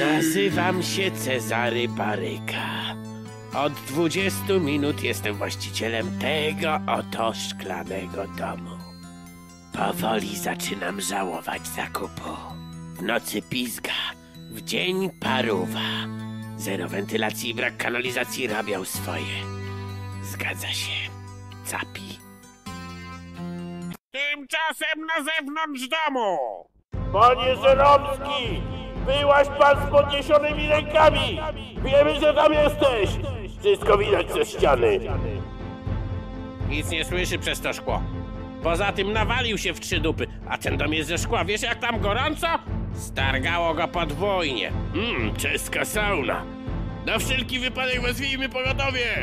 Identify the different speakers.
Speaker 1: Nazywam się Cezary Baryka. Od 20 minut jestem właścicielem tego oto szklanego domu. Powoli zaczynam żałować zakupu. W nocy pizga, w dzień paruwa. Zero wentylacji i brak kanalizacji rabiał swoje. Zgadza się. Capi. Tymczasem na zewnątrz domu!
Speaker 2: Panie Żeromski! Wyłaź pan z podniesionymi rękami! Wiemy, że tam jesteś! Wszystko widać ze ściany.
Speaker 1: Nic nie słyszy przez to szkło. Poza tym nawalił się w trzy dupy, a ten dom jest ze szkła. Wiesz jak tam gorąco? Stargało go podwójnie. Mmm, czeska sauna. Na wszelki wypadek wezwijmy pogotowie.